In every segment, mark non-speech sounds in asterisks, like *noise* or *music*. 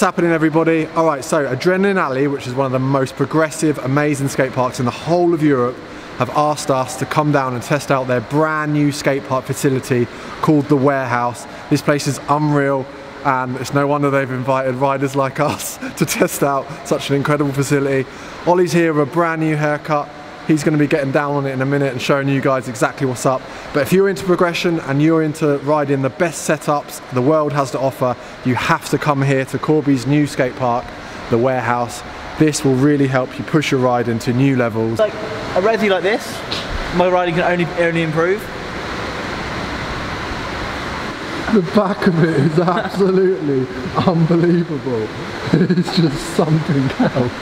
What's happening everybody? Alright, so Adrenaline Alley, which is one of the most progressive, amazing skate parks in the whole of Europe, have asked us to come down and test out their brand new skate park facility called The Warehouse. This place is unreal and it's no wonder they've invited riders like us *laughs* to test out such an incredible facility. Ollie's here with a brand new haircut. He's going to be getting down on it in a minute and showing you guys exactly what's up. But if you're into progression and you're into riding the best setups the world has to offer, you have to come here to Corby's new skate park, The Warehouse. This will really help you push your ride into new levels. Like a resi like this, my riding can only only improve. *laughs* The back of it is absolutely unbelievable. It's just something else.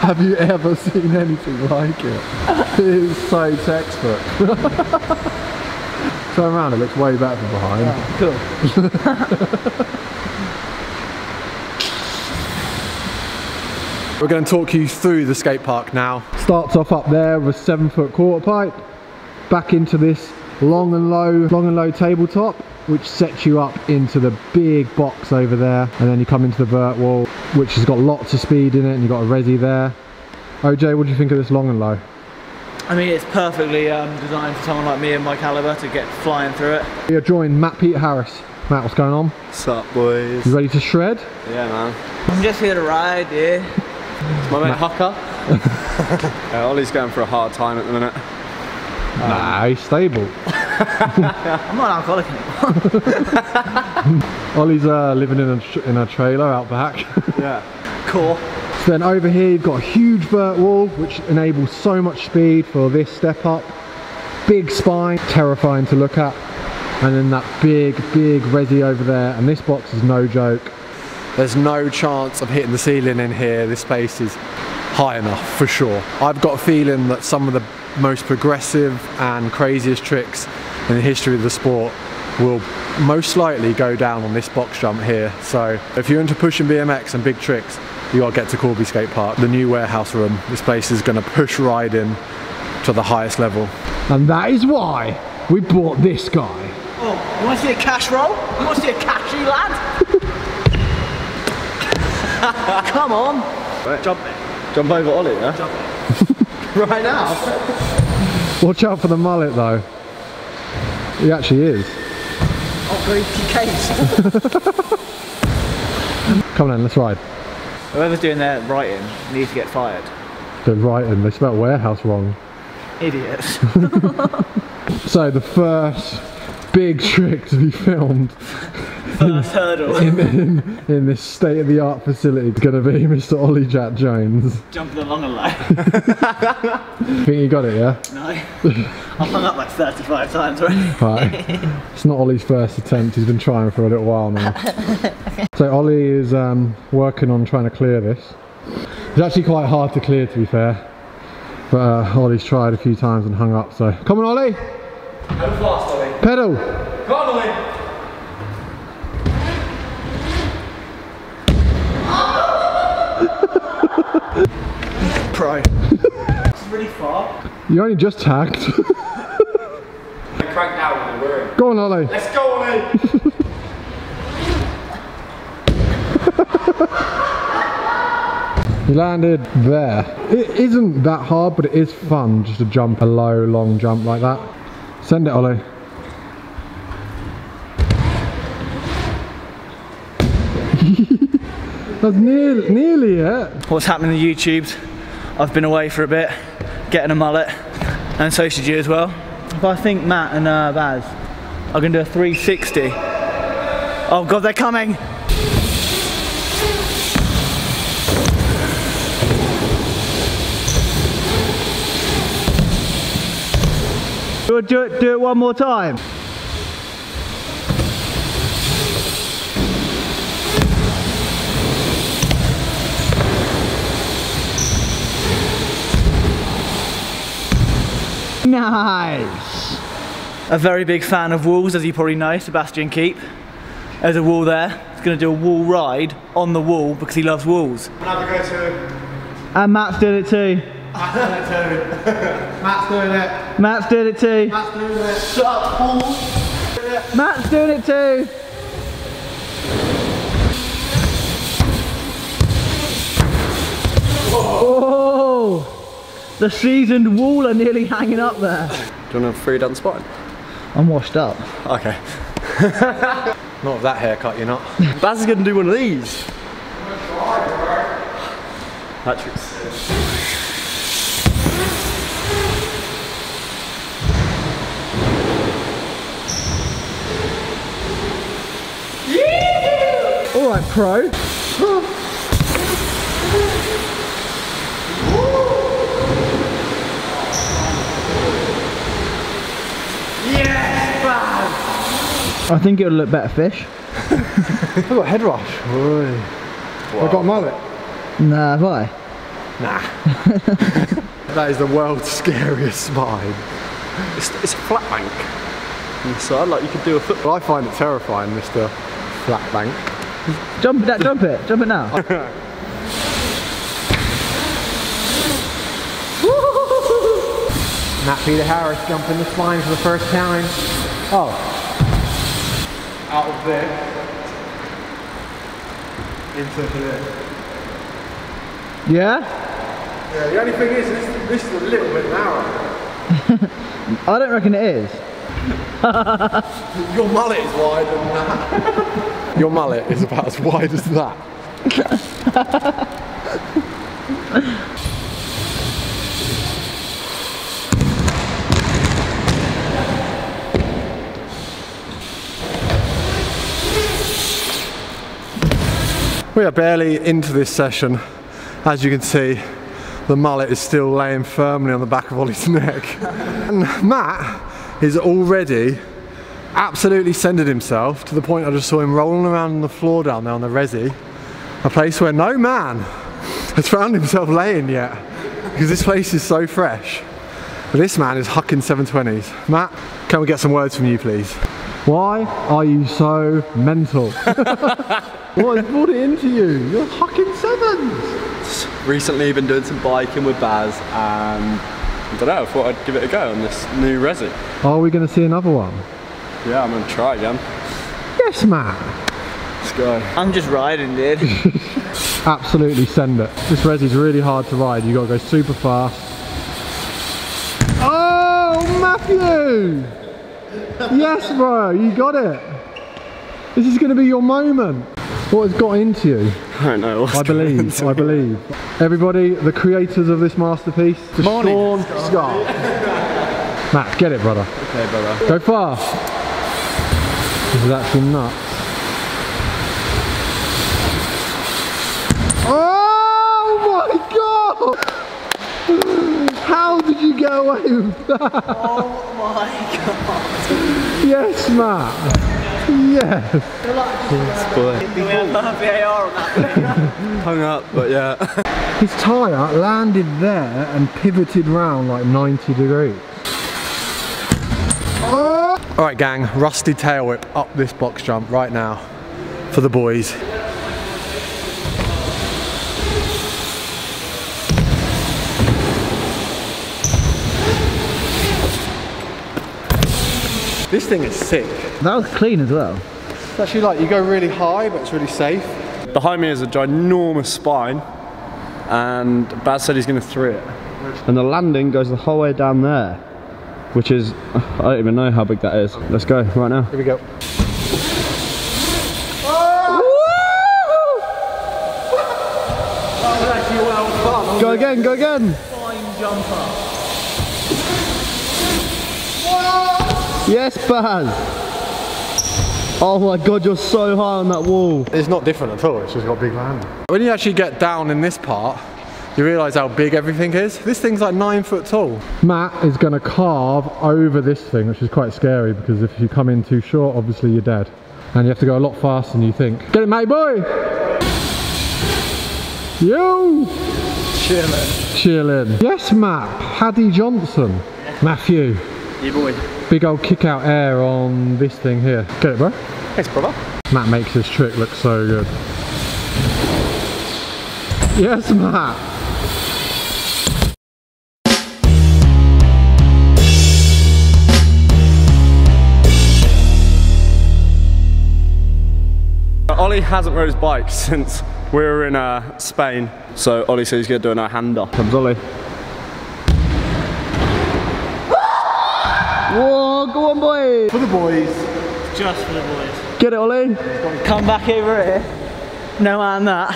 Have you ever seen anything like it? It is so textbook. *laughs* Turn around, it looks way better from behind. Oh, cool. *laughs* We're going to talk you through the skate park now. Starts off up there with a seven foot quarter pipe, back into this long and low, long and low tabletop, which sets you up into the big box over there. And then you come into the vert wall, which has got lots of speed in it, and you've got a resi there. OJ, what do you think of this long and low? I mean, it's perfectly um, designed for someone like me and my caliber to get flying through it. We are joined Matt Peter Harris. Matt, what's going on? What's up, boys? You ready to shred? Yeah, man. I'm just here to ride, yeah. It's my mate Hucker. *laughs* uh, Ollie's going for a hard time at the minute. nah, he's stable. *laughs* I'm not an alcoholic anymore. *laughs* Ollie's uh, living in a, in a trailer out back. *laughs* Yeah. cool. So then over here you've got a huge vert wall which enables so much speed for this step up. Big spine, terrifying to look at. And then that big, big resi over there. And this box is no joke. There's no chance of hitting the ceiling in here. This space is high enough for sure. I've got a feeling that some of the most progressive and craziest tricks in the history of the sport will most likely go down on this box jump here. So if you're into pushing BMX and big tricks, you gotta get to Corby Skate Park, the new warehouse room. This place is gonna push riding to the highest level. And that is why we brought this guy. Oh, you want to see a cash roll? You want to see a cashy lad? *laughs* Come on. Right. Jump it. Jump over Ollie, yeah? Jump it. *laughs* right now. Watch out for the mullet though. He actually is. Oh, great *laughs* case. Come on then, let's ride. Whoever's doing their writing needs to get fired. They're and they spelled warehouse wrong. Idiots. *laughs* So the first big trick to be filmed First hurdle. in, in, in this state-of-the-art facility it's going to be *laughs* Mr. Ollie Jack Jones. Jumping along a line. *laughs* Think you got it, yeah? No. I've hung up like 35 times already. Right. it's not Ollie's first attempt. He's been trying for a little while now. *laughs* so Ollie is um, working on trying to clear this. It's actually quite hard to clear, to be fair. But uh, Ollie's tried a few times and hung up. So come on, Ollie. Go fast, Ollie. Pedal. Come on, Ollie. Pro. it's really far. You only just tagged. Crank down with the room. Go on, Ollie. Let's go, Ollie! *laughs* You landed there. It isn't that hard, but it is fun just to jump a low, long jump like that. Send it, Ollie. That's nearly, nearly it. What's happening in YouTubes? I've been away for a bit, getting a mullet, and so should you as well. But I think Matt and uh, Baz are going to do a 360. Oh god, they're coming! Do it, do it, do it one more time. Nice. A very big fan of walls, as you probably know, Sebastian Keep. There's a wall there. He's going to do a wall ride on the wall because he loves walls. Another go to. And Matt's doing it too. Matt's doing it. Matt's doing it too. Matt's doing it. Shut up, fool. Matt's doing it too. Oh, the seasoned wool are nearly hanging up there. Do you want a free done spine? I'm washed up. Okay. *laughs* Not with that haircut, you're not. Baz is gonna do one of these. Patrick's. All right, pro. *laughs* I think it'll look better fish. *laughs* I've got head rush. I've got mullet. Nah, why? Nah. *laughs* That is the world's scariest spine. It's, it's a flat bank. Inside, like you could do a foot. Well, I find it terrifying, Mr. Flat Bank. Jump that, jump it, jump it now. *laughs* Matt Peter Harris jumping the spine for the first time. Oh. Out of there. Into here. Yeah? Yeah, the only thing is, this, this is a little bit narrow. *laughs* I don't reckon it is. *laughs* Your mullet is wider than that. *laughs* Your mullet is about as wide as that. We are barely into this session. As you can see, the mullet is still laying firmly on the back of Ollie's *laughs* neck. And Matt is already absolutely centered himself to the point I just saw him rolling around on the floor down there on the resi. A place where no man has found himself laying yet because this place is so fresh. But this man is hucking 720s. Matt, can we get some words from you please? Why are you so mental? *laughs* what has brought it into you? You're fucking sevens. Recently been doing some biking with Baz and I don't know, I thought I'd give it a go on this new resi. Are we going to see another one? Yeah, I'm gonna try again. Yes, Matt. Let's go. I'm just riding, dude. *laughs* Absolutely send it. This resi's really hard to ride. You got to go super fast. Oh, Matthew! Yes, bro, you got it. This is going to be your moment. What has got into you? I don't know. I believe. I believe. Everybody, the creators of this masterpiece, the Morning. Sean Scott. Matt, get it, brother. Okay, brother. Go fast. This is actually nuts. Oh my god! How did you get away with that? oh my god. Yes, Matt. Yes. Can we have VAR on that? Hung up, but yeah. His tyre landed there and pivoted round like 90 degrees. Alright gang, rusty tail whip up this box jump right now for the boys. This thing is sick. That was clean as well. It's actually like you go really high but it's really safe. Behind me is a ginormous spine and Baz said he's gonna throw it. and the landing goes the whole way down there which is I don't even know how big that is let's go right now Here we go. Go again, go again. Yes, Baz. Oh my god, you're so high on that wall. It's not different at all, it's just got big landing. When you actually get down in this part, you realise how big everything is. This thing's like nine foot tall. Matt is going to carve over this thing, which is quite scary because if you come in too short, obviously you're dead. And you have to go a lot faster than you think. Get it, mate, boy! You! Chilling. Chilling. Yes, Matt. Paddy Johnson. Matthew. You boy. Big old kick out air on this thing here. Get it, bro? Thanks, brother. Matt makes this trick look so good. Yes, Matt. Ollie hasn't rode his bike *laughs* since We were in uh, Spain, so Ollie said he's going to do a hand off. Comes Ollie. Whoa, go on, boy. For the boys. Just for the boys. Get it, Ollie. Come back over here. No man that.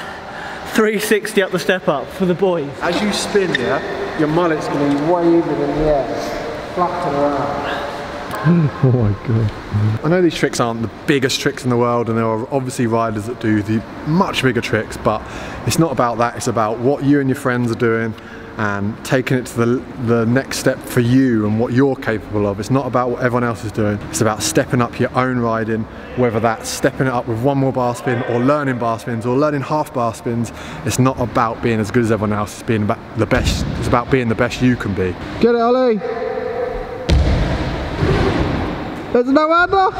360 up the step up for the boys. As you spin, yeah, your mullet's going to be waving in the air, flapping around. *laughs* oh my god. I know these tricks aren't the biggest tricks in the world and there are obviously riders that do the much bigger tricks but it's not about that, it's about what you and your friends are doing and taking it to the, the next step for you and what you're capable of. It's not about what everyone else is doing, it's about stepping up your own riding, whether that's stepping it up with one more bar spin or learning bar spins or learning half bar spins. It's not about being as good as everyone else, it's being about the best, it's about being the best you can be. Get it Ollie! There's no handle!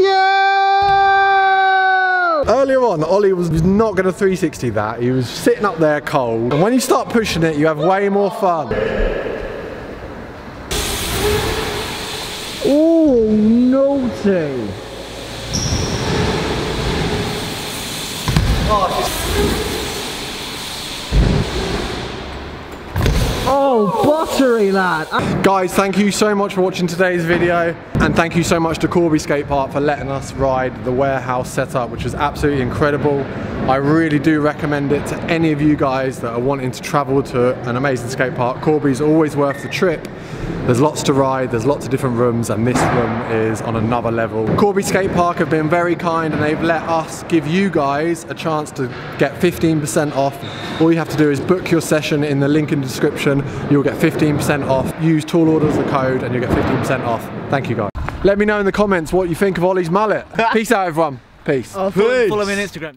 Yeah! Earlier on, Ollie was not going to 360 that. He was sitting up there cold. And when you start pushing it, you have way more fun. Oh, naughty. Lad. Guys, thank you so much for watching today's video. And thank you so much to Corby Skate Park for letting us ride the warehouse setup, which was absolutely incredible. I really do recommend it to any of you guys that are wanting to travel to an amazing skate park. Corby's always worth the trip. There's lots to ride, there's lots of different rooms, and this room is on another level. Corby Skate Park have been very kind and they've let us give you guys a chance to get 15% off. All you have to do is book your session in the link in the description. You'll get 15% off. Use Tall Order as the code and you'll get 15% off. Thank you guys. Let me know in the comments what you think of Ollie's mullet. *laughs* Peace out everyone. Peace. Oh, follow, follow me on Instagram.